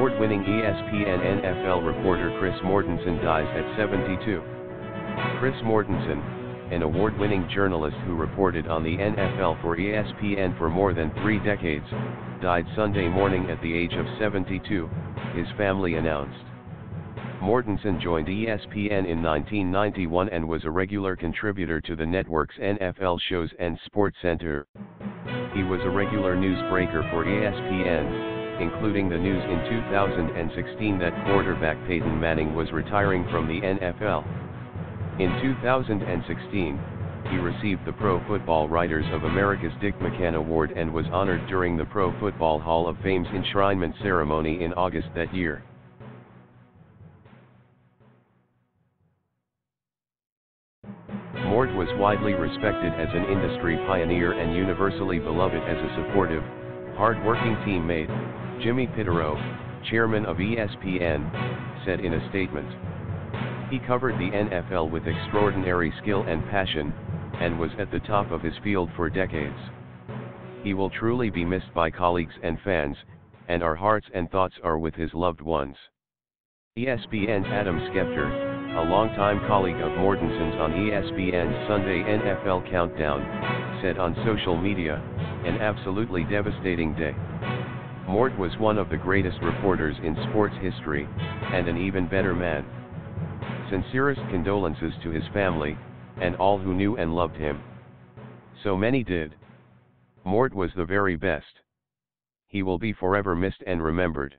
Award-winning ESPN NFL reporter Chris Mortensen dies at 72. Chris Mortensen, an award-winning journalist who reported on the NFL for ESPN for more than three decades, died Sunday morning at the age of 72, his family announced. Mortensen joined ESPN in 1991 and was a regular contributor to the network's NFL shows and SportsCenter. He was a regular newsbreaker for ESPN, including the news in 2016 that quarterback Peyton Manning was retiring from the NFL. In 2016, he received the Pro Football Writers of America's Dick McCann Award and was honored during the Pro Football Hall of Fame's enshrinement ceremony in August that year. Mort was widely respected as an industry pioneer and universally beloved as a supportive, hard-working teammate, Jimmy Pitaro, chairman of ESPN, said in a statement. He covered the NFL with extraordinary skill and passion, and was at the top of his field for decades. He will truly be missed by colleagues and fans, and our hearts and thoughts are with his loved ones. ESPN's Adam Schefter, a longtime colleague of Mortensen's on ESPN's Sunday NFL Countdown, said on social media, an absolutely devastating day. Mort was one of the greatest reporters in sports history, and an even better man. Sincerest condolences to his family, and all who knew and loved him. So many did. Mort was the very best. He will be forever missed and remembered.